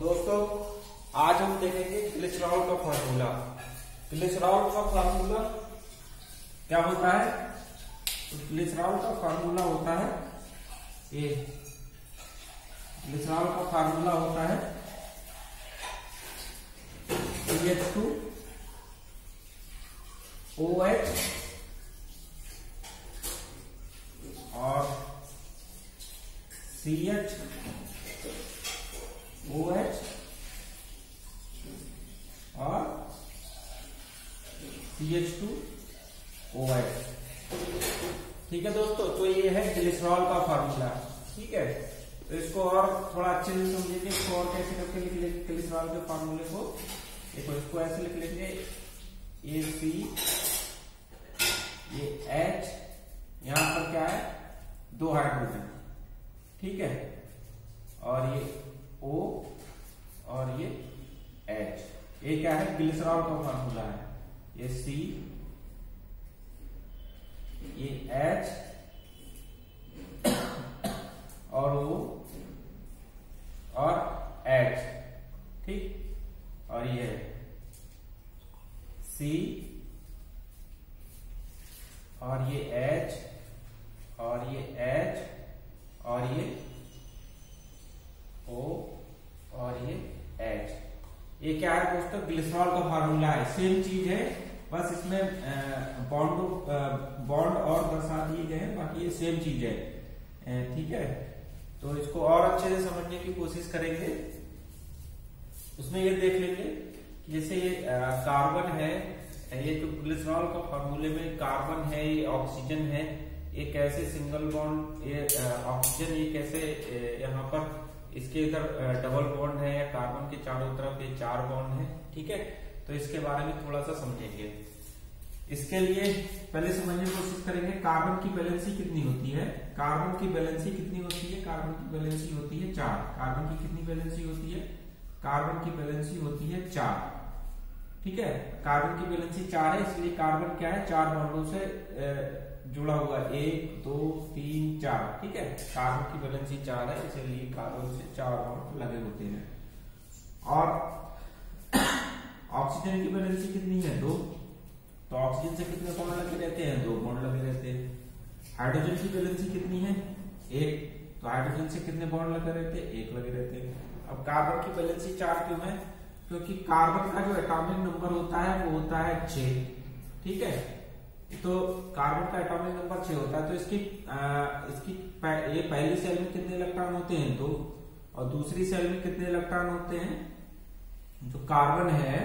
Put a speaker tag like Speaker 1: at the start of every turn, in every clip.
Speaker 1: दोस्तों, आज हम देखेंगे ग्लिसरॉल का फार्मूला ग्लिसरॉल का फॉर्मूला क्या होता है? तो ग्लिसरॉल का फॉर्मूला होता है ये ग्लिसरॉल का फार्मूला होता है एच टू ओ एच और सी एच ओ एच और C H two O H ठीक है दोस्तों तो ये ग्लिसरॉल का फॉर्मूला ठीक है? तो इसको और थोड़ा अच्छे से समझेंगे, इसको और कैसे करके लिख लेंगे ग्लिसरॉल के फार्मूले को। देखो, इसको ऐसे लिख लेंगे ए सी ये एच यहाँ पर क्या है? दो हाइड्रोजन ठीक है? और ये ओ और ये एच ये क्या है? ग्लिसरॉल का फॉर्मूला है। ये सी ये H और O और H ठीक और ये C और ये H और ये H और ये O और ये H ये क्या है दोस्तों ग्लिसरॉल का फार्मूला है। सेम चीज़ है, बस इसमें बॉन्ड बॉन्ड और दर्शा दिए गए हैं, बाकी ये सेम चीज़ है। ठीक है? तो इसको और अच्छे से समझने की कोशिश करेंगे। उसमें ये देख लेंगे जैसे ये कार्बन है, ये जो ग्लिसरॉल का फार्मूले में कार्बन है, ये ऑक्सीजन है, ये कैसे सिंगल बॉन्ड ये ऑक्सीजन ये कैसे यहाँ पर इसके इधर डबल बॉन्ड है या कार्बन के चारों तरफ़ ये चार बॉन्ड है, ठीक है? तो इसके बारे में थोड़ा सा समझेंगे। इसके लिए पहले समझने की कोशिश करेंगे कार्बन की बैलेंसी कितनी होती है? कार्बन की बैलेंसी कितनी होती है? कार्बन की बैलेंसी होती है चार। कार्बन की कितनी बैलेंसी होती है? कार्बन की बैलेंसी होती है चार। ठीक है? कार्बन की बैलेंसी चार है, इसलिए कार्बन क्या है? चार बॉन्डों से जुड़ा हुआ एक, दो, तीन, चार। ठीक है? कार्बन की बैलेंसी चार है, इसलिए कार्बन से चार बॉन्ड लगे होते हैं। और ऑक्सीजन की बैलेंसी कितनी है? दो। तो ऑक्सीजन से कितने बॉन्ड लगे रहते हैं? दो बॉन्ड लगे रहते हैं। हाइड्रोजन की बैलेंसी कितनी है? एक। तो हाइड्रोजन से कितने बॉन्ड लगे रहते हैं? एक लगे रहते हैं। अब कार्बन की बैलेंसी चार क्यों है? क्योंकि कार्बन का जो एटॉमिक नंबर होता है, वो होता है छ ठीक है? तो कार्बन का एटॉमिक नंबर छह होता है तो इसकी आ, इसकी ये पहली सेल में कितने इलेक्ट्रॉन होते हैं दो? और दूसरी सेल में कितने इलेक्ट्रॉन होते हैं? जो कार्बन है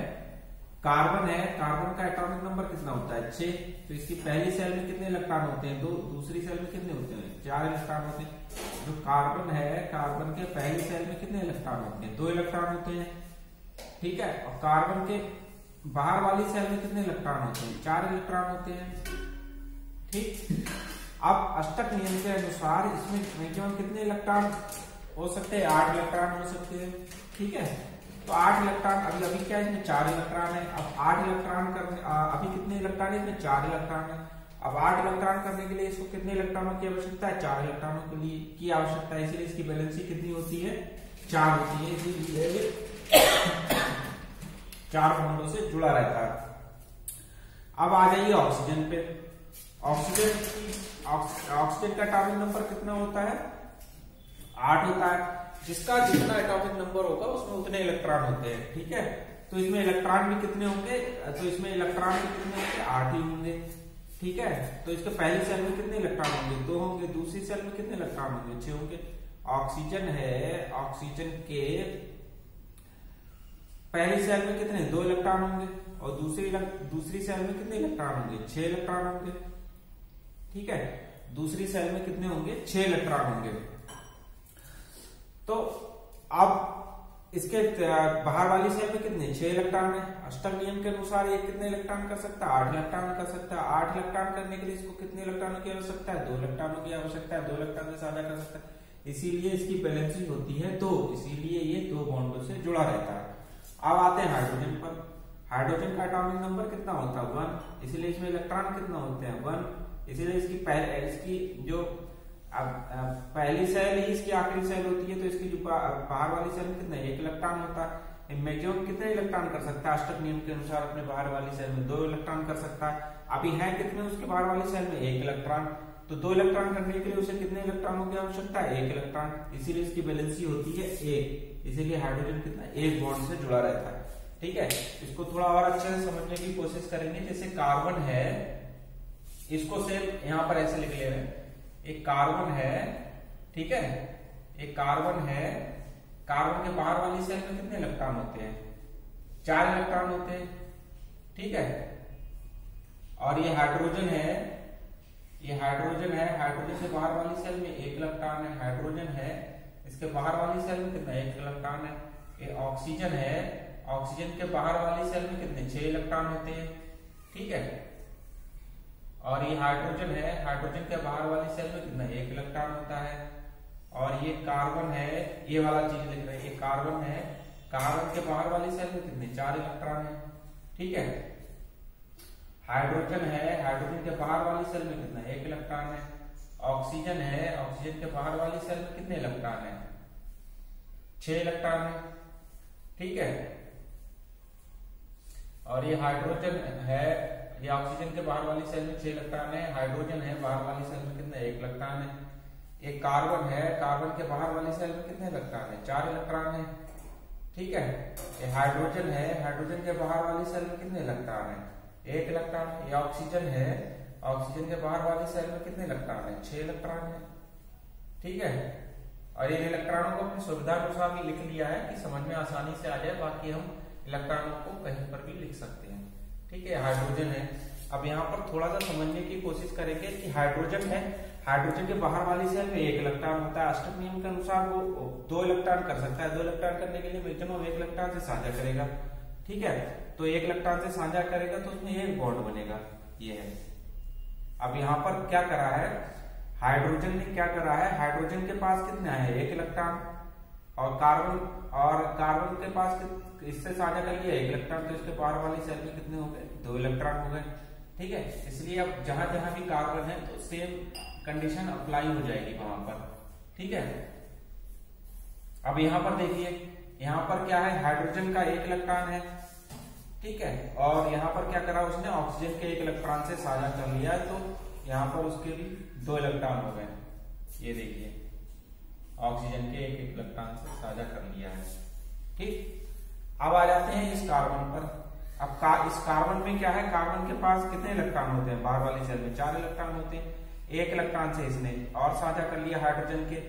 Speaker 1: कार्बन है कार्बन का एटॉमिक नंबर कितना होता है? छह। तो इसकी पहली सेल में कितने इलेक्ट्रॉन होते हैं दो? दूसरी सेल में कितने होते हैं? चार इलेक्ट्रॉन होते हैं। जो कार्बन है कार्बन के पहली सेल में कितने इलेक्ट्रॉन होते हैं? दो इलेक्ट्रॉन होते हैं। ठीक है? और कार्बन के बाहर वाली सेल में कितने इलेक्ट्रॉन होते हैं? चार इलेक्ट्रॉन होते हैं। ठीक? अब अष्टक नियम के अनुसार इसमें मैक्सिमम कितने इलेक्ट्रॉन हो सकते हैं? आठ इलेक्ट्रॉन हो सकते हैं। ठीक है? तो आठ इलेक्ट्रॉन अभी अभी क्या है इसमें चार इलेक्ट्रॉन है? अब आठ इलेक्ट्रॉन करने अभी कितने इलेक्ट्रॉन है? इसमें चार इलेक्ट्रॉन है। अब आठ इलेक्ट्रॉन करने के लिए इसको कितने इलेक्ट्रॉनों की आवश्यकता है? चार इलेक्ट्रॉनों के लिए की आवश्यकता है। इसलिए इसकी बैलेंसी कितनी होती है? चार होती है। इसीलिए चार बॉन्डों से जुड़ा रहता है। अब आ जाइए ऑक्सीजन पे। ऑक्सीजन ऑक्सीजन का एटॉमिक नंबर कितना होता है? आठ होता है। जिसका जितना एटॉमिक नंबर होगा, उसमें उतने इलेक्ट्रॉन होते हैं, ठीक है? तो इसमें इलेक्ट्रॉन भी कितने होंगे? तो इसमें इलेक्ट्रॉन भी कितने होंगे? आठ ही होंगे, ठीक है? तो इसके पहली सेल में कितने इलेक्ट्रॉन होंगे? दो होंगे। दूसरी सेल में कितने इलेक्ट्रॉन होंगे? छह होंगे। ऑक्सीजन है, ऑक्सीजन के पहली सेल में कितने? दो इलेक्ट्रॉन होंगे। और दूसरी दूसरी सेल में कितने इलेक्ट्रॉन होंगे? छह इलेक्ट्रॉन होंगे। ठीक है? दूसरी सेल में कितने होंगे? छह इलेक्ट्रॉन होंगे। तो अब इसके बाहर वाली सेल में कितने? छह इलेक्ट्रॉन है। अष्टम नियम के अनुसार ये कितने इलेक्ट्रॉन कर सकता है? आठ इलेक्ट्रॉन कर सकता है। आठ इलेक्ट्रॉन करने के लिए इसको कितने इलेक्ट्रॉनों की आवश्यकता है? दो इलेक्ट्रॉनों की आवश्यकता है। दो इलेक्ट्रॉन से साझा कर सकता है। इसीलिए इसकी बैलेंसिंग होती है दो। इसीलिए ये दो बॉन्डों से जुड़ा रहता है। अब आते हैं हाइड्रोजन पर। हाइड्रोजन का एटॉमिक नंबर कितना होता है? वन इसलिए इसमें इलेक्ट्रॉन कितना होते हैं? वन इसीलिए इसकी पहले, इसकी जो, अब पहली सेल ही इसकी आखिरी सेल होती है तो इसकी जो बाहर वाली सेल में कितना? एक इलेक्ट्रॉन होता है। मैक्सिमम कितने इलेक्ट्रॉन कर सकता है? अष्टक नियम के अनुसार अपने बाहर वाली सेल में दो इलेक्ट्रॉन कर सकता है। अभी है कितने उसके बाहर वाली सेल में? एक इलेक्ट्रॉन तो दो इलेक्ट्रॉन करने के लिए उसे कितने इलेक्ट्रॉनों की आवश्यकता है? एक इलेक्ट्रॉन इसीलिए इसकी बैलेंसी होती है एक इसीलिए हाइड्रोजन कितना एक बॉन्ड से जुड़ा रहता है। ठीक है? इसको थोड़ा और अच्छे से समझने की कोशिश करेंगे। जैसे कार्बन है, इसको सेम यहाँ पर ऐसे लिख ले रहे हैं। एक कार्बन है, ठीक है? एक कार्बन है कार्बन के बाहर वाली सेल में कितने इलेक्ट्रॉन होते हैं? चार इलेक्ट्रॉन होते हैं। ठीक है? और ये हाइड्रोजन है, ये हाइड्रोजन है हाइड्रोजन से बाहर वाली सेल में एक इलेक्ट्रॉन है हाइड्रोजन है इसके बाहर वाली सेल में कितना? एक इलेक्ट्रॉन है। ये ऑक्सीजन है। ऑक्सीजन के बाहर वाली सेल में कितने? छह इलेक्ट्रॉन होते हैं। ठीक है? और ये हाइड्रोजन है। हाइड्रोजन के बाहर वाली सेल में कितना? एक इलेक्ट्रॉन होता है। और ये कार्बन है। ये वाला चीज़ लिख रहे हैं। ये कार्बन है। कार्बन के बाहर वाली सेल में कितने? चार इलेक्ट्रॉन है। ठीक है? हाइड्रोजन है। हाइड्रोजन के बाहर वाली सेल में कितना? एक इलेक्ट्रॉन है। ऑक्सीजन है, ऑक्सीजन के बाहर वाली सेल में कितने इलेक्ट्रॉन है? छह इलेक्ट्रॉन है, ठीक है? और ये हाइड्रोजन है, ये ऑक्सीजन के बाहर वाली सेल में छह इलेक्ट्रॉन है, हाइड्रोजन है, बाहर वाली सेल में कितने? एक इलेक्ट्रॉन है। एक कार्बन है, कार्बन के बाहर वाली सेल में कितने इलेक्ट्रॉन है? चार इलेक्ट्रॉन है, ठीक है? ये हाइड्रोजन है, हाइड्रोजन के बाहर वाली सेल में कितने इलेक्ट्रॉन है? एक इलेक्ट्रॉन, ये ऑक्सीजन है ऑक्सीजन के बाहर वाली सेल में कितने इलेक्ट्रॉन है? छह इलेक्ट्रॉन है। ठीक है? और इन इलेक्ट्रॉनों को अपनी सुविधा अनुसार भी लिख लिया है कि समझ में आसानी से आ जाए, बाकी हम इलेक्ट्रॉनों को कहीं पर भी लिख सकते हैं। ठीक है? हाइड्रोजन है। अब यहाँ पर थोड़ा सा समझने की कोशिश करेंगे कि हाइड्रोजन है। हाइड्रोजन के बाहर वाली सेल में एक इलेक्ट्रॉन होता है। अष्टक नियम के अनुसार वो दो इलेक्ट्रॉन कर सकता है। दो इलेक्ट्रॉन करने के लिए मैक्सिमम एक इलेक्ट्रॉन से साझा करेगा। ठीक है? तो एक इलेक्ट्रॉन से साझा करेगा तो उसमें एक बॉन्ड बनेगा। ये है। अब यहाँ पर क्या करा है? हाइड्रोजन ने क्या करा है? हाइड्रोजन के पास कितना है एक इलेक्ट्रॉन। और कार्बन और कार्बन के पास इससे साझा कर लिया एक इलेक्ट्रॉन तो इसके पार वाली सेल में कितने हो गए दो इलेक्ट्रॉन हो गए। ठीक है? इसलिए अब जहाँ जहाँ भी कार्बन है तो सेम कंडीशन अप्लाई हो जाएगी वहाँ पर। ठीक है? अब यहाँ पर देखिए, यहाँ पर क्या है? हाइड्रोजन का एक इलेक्ट्रॉन है। ठीक है? और यहाँ पर क्या करा उसने? ऑक्सीजन के एक इलेक्ट्रॉन से साझा कर लिया तो यहाँ पर उसके भी दो इलेक्ट्रॉन हो गए। ये देखिए ऑक्सीजन के एक इलेक्ट्रॉन से साझा कर लिया है। ठीक? अब आ जाते हैं इस कार्बन पर। अब का, इस कार्बन में क्या है? कार्बन के पास कितने इलेक्ट्रॉन होते हैं? बाहर वाली सेल में चार इलेक्ट्रॉन होते हैं। एक इलेक्ट्रॉन से इसने और साझा कर लिया हाइड्रोजन के।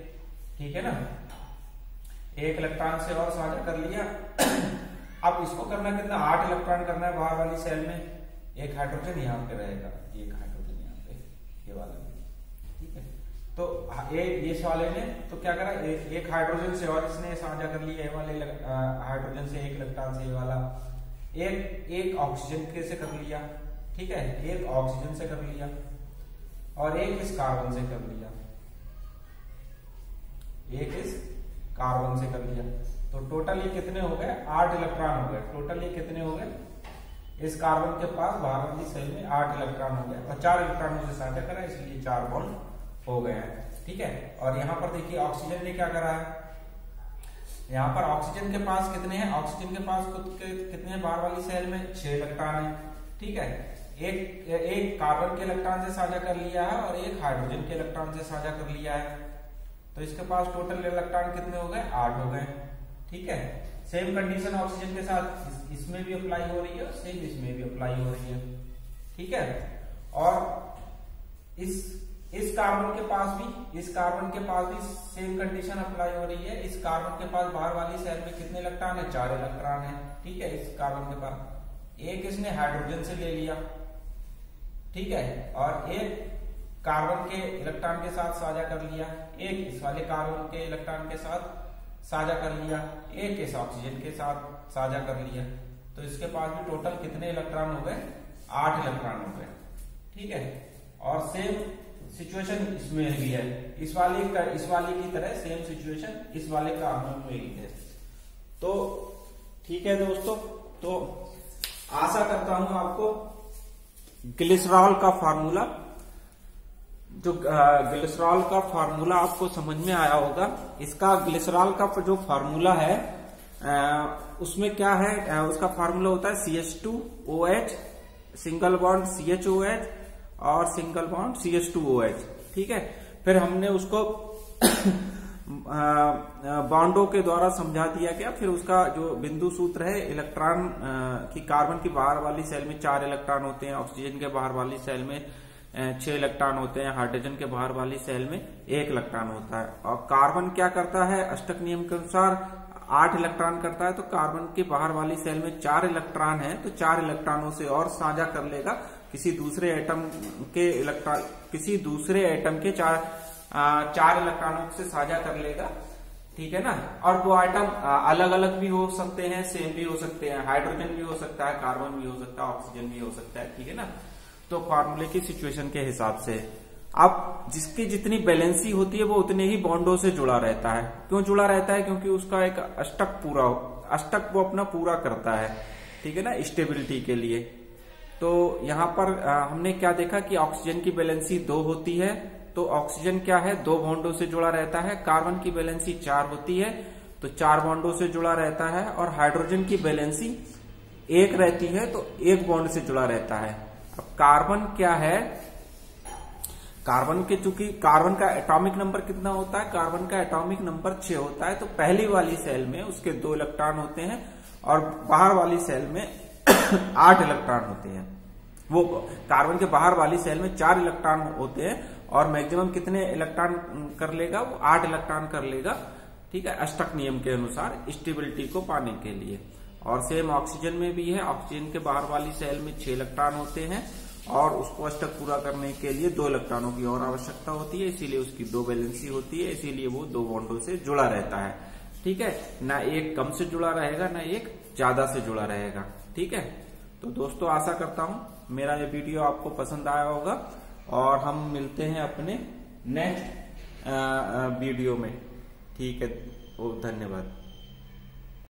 Speaker 1: ठीक है ना? एक इलेक्ट्रॉन से और साझा कर लिया। अब इसको करना कितना? आठ इलेक्ट्रॉन करना है बाहर वाली सेल में? एक हाइड्रोजन यहाँ पे रहेगा। एक हाइड्रोजन यहाँ पे ये वाला ठीक है? तो एक इस वाले ने? तो क्या करा? ए, एक हाइड्रोजन से और इसने साझा कर लिया वाले हाइड्रोजन से एक इलेक्ट्रॉन से ये वाला। एक एक ऑक्सीजन के से कर लिया। ठीक है? एक ऑक्सीजन से कर लिया। और एक इस कार्बन से कर लिया। एक इस कार्बन से कर लिया। तो टोटल ये कितने हो गए? आठ इलेक्ट्रॉन हो गए। टोटल ये कितने हो गए? इस कार्बन के पास बाहर वाली सेल में आठ इलेक्ट्रॉन हो गए। और चार इलेक्ट्रॉन से साझा करा, इसलिए चार बॉन्ड हो गए हैं। ठीक है? और यहाँ पर देखिए, ऑक्सीजन ने क्या करा है? यहाँ पर ऑक्सीजन के पास कितने हैं? ऑक्सीजन के पास खुद के कितने बाहर वाली सेल में छह इलेक्ट्रॉन है। ठीक है? एक एक कार्बन के इलेक्ट्रॉन से साझा कर लिया है और एक हाइड्रोजन के इलेक्ट्रॉन से साझा कर लिया है। तो इसके पास टोटल इलेक्ट्रॉन कितने हो गए? आठ हो गए। ठीक है? सेम कंडीशन ऑक्सीजन के साथ इस, इसमें भी अप्लाई हो रही है सेम इसमें भी अप्लाई हो रही है। ठीक है? और इस इस कार्बन के पास भी इस कार्बन के पास भी सेम कंडीशन अप्लाई हो रही है। इस कार्बन के पास बाहर वाली सेल में कितने इलेक्ट्रॉन है? चार इलेक्ट्रॉन है। ठीक है? इस कार्बन के पास। एक इसने हाइड्रोजन से ले लिया। ठीक है? और एक कार्बन के इलेक्ट्रॉन के साथ साझा कर लिया। एक इस वाले कार्बन के इलेक्ट्रॉन के साथ साझा कर लिया, एक इस ऑक्सीजन के साथ साझा कर लिया। तो इसके पास भी टोटल कितने इलेक्ट्रॉन हो गए? आठ इलेक्ट्रॉन हो गए। ठीक है? और सेम सिचुएशन इसमें भी है। इस वाले का, इस वाले की तरह सेम सिचुएशन इस वाले का में भी है। तो ठीक है दोस्तों? तो आशा करता हूँ आपको ग्लिसरॉल का फार्मूला जो ग्लिसरॉल का फार्मूला आपको समझ में आया होगा, इसका ग्लिसरॉल का जो फार्मूला है उसमें क्या है उसका फार्मूला होता है C H two O H single bond C H O H और single bond C H two O H ठीक है? फिर हमने उसको बॉन्डों के द्वारा समझा दिया गया, फिर उसका जो बिंदु सूत्र है इलेक्ट्रॉन की कार्बन की बाहर वाली सेल में चार इलेक्ट्रॉन होते हैं ऑक्सीजन के बाहर वाली सेल में छह इलेक्ट्रॉन होते हैं हाइड्रोजन के बाहर वाली सेल में एक इलेक्ट्रॉन होता है। और कार्बन क्या करता है? अष्टक नियम के अनुसार आठ इलेक्ट्रॉन करता है तो कार्बन के बाहर वाली सेल में चार इलेक्ट्रॉन है तो चार इलेक्ट्रॉनों से और साझा कर लेगा। किसी दूसरे एटम के इलेक्ट्रॉन किसी दूसरे एटम के चार आ, चार इलेक्ट्रॉनों से साझा कर लेगा। ठीक है ना? और वो आइटम अलग अलग भी हो सकते हैं सेम भी हो सकते हैं। हाइड्रोजन भी हो सकता है कार्बन भी हो सकता है ऑक्सीजन भी हो सकता है। ठीक है ना? तो फार्मूले की सिचुएशन के हिसाब से। अब जिसकी जितनी बैलेंसी होती है, वो उतने ही बॉन्डों से जुड़ा रहता है। क्यों जुड़ा रहता है? क्योंकि उसका एक अष्टक पूरा अष्टक वो अपना पूरा करता है। ठीक है ना? स्टेबिलिटी के लिए। तो यहाँ पर हमने क्या देखा कि ऑक्सीजन की बैलेंसी दो होती है। तो ऑक्सीजन क्या है? दो बॉन्डों से जुड़ा रहता है। कार्बन की बैलेंसी चार होती है। तो चार बॉन्डों से जुड़ा रहता है और हाइड्रोजन की बैलेंसी एक रहती है तो एक बॉन्ड से जुड़ा रहता है। अब कार्बन क्या है? कार्बन के चूँकि कार्बन का एटॉमिक नंबर कितना होता है? कार्बन का एटॉमिक नंबर छह होता है तो पहली वाली सेल में उसके दो इलेक्ट्रॉन होते हैं और बाहर वाली सेल में आठ इलेक्ट्रॉन होते हैं। वो कार्बन के बाहर वाली सेल में चार इलेक्ट्रॉन होते हैं और मैक्सिमम कितने इलेक्ट्रॉन कर लेगा? वो आठ इलेक्ट्रॉन कर लेगा, ठीक है? अष्टक नियम के अनुसार स्टेबिलिटी को पाने के लिए। और सेम ऑक्सीजन में भी है. ऑक्सीजन के बाहर वाली सेल में छह इलेक्ट्रॉन होते हैं और उसको अष्टक पूरा करने के लिए दो इलेक्ट्रॉनों की और आवश्यकता होती है. इसीलिए उसकी दो बैलेंसी होती है. इसीलिए वो दो बॉन्डों से जुड़ा रहता है. ठीक है? ना एक कम से जुड़ा रहेगा, ना एक ज़्यादा से जुड़ा रहेगा. ठीक है? तो दोस्तों, आशा करता हूँ मेरा ये वीडियो आपको पसंद आया होगा और हम मिलते हैं अपने नेक्स्ट वीडियो में. ठीक है? धन्यवाद.